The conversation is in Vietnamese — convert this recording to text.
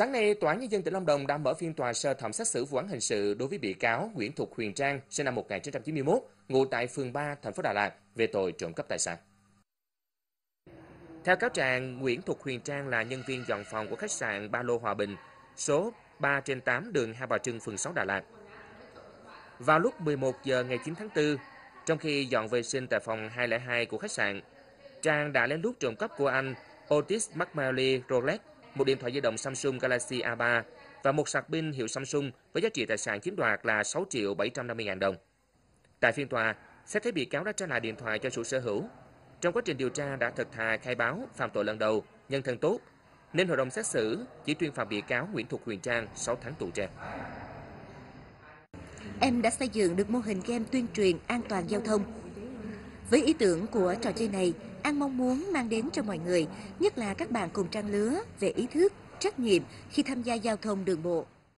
Sáng nay, Tòa án Nhân dân tỉnh Lâm Đồng đã mở phiên tòa sơ thẩm xét xử vụ án hình sự đối với bị cáo Nguyễn Thục Huyền Trang, sinh năm 1991, ngụ tại phường 3, thành phố Đà Lạt, về tội trộm cắp tài sản. Theo cáo trạng, Nguyễn Thục Huyền Trang là nhân viên dọn phòng của khách sạn Ba Lô Hòa Bình, số 3 trên 8 đường Hai Bà Trưng, phường 6 Đà Lạt. Vào lúc 11 giờ ngày 9 tháng 4, trong khi dọn vệ sinh tại phòng 202 của khách sạn, Trang đã lén lút trộm cắp của anh Otis McMalley Rolex, một điện thoại di động Samsung Galaxy A3 và một sạc pin hiệu Samsung với giá trị tài sản chiếm đoạt là 6 triệu 750 ngàn đồng. Tại phiên tòa, xét thấy bị cáo đã trả lại điện thoại cho chủ sở hữu. Trong quá trình điều tra đã thật thà khai báo phạm tội lần đầu, nhân thân tốt, nên hội đồng xét xử chỉ tuyên phạt bị cáo Nguyễn Thục Huyền Trang 6 tháng tù treo. Em đã xây dựng được mô hình game tuyên truyền an toàn giao thông. Với ý tưởng của trò chơi này, An mong muốn mang đến cho mọi người, nhất là các bạn cùng trang lứa, về ý thức, trách nhiệm khi tham gia giao thông đường bộ.